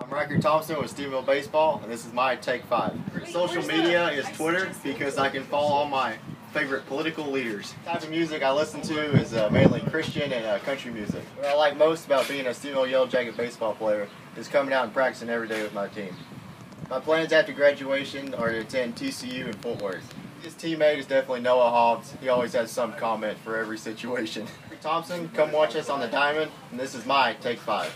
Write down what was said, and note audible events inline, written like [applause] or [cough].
I'm Ryker Thompson with Stephenville Baseball, and this is my Take 5. Social media is Twitter because I can follow all my favorite political leaders. The type of music I listen to is uh, mainly Christian and uh, country music. What I like most about being a Stephenville Yellow Jacket baseball player is coming out and practicing every day with my team. My plans after graduation are to attend TCU in Fort Worth. His teammate is definitely Noah Hobbs. He always has some comment for every situation. [laughs] Thompson, come watch us on the diamond, and this is my Take 5.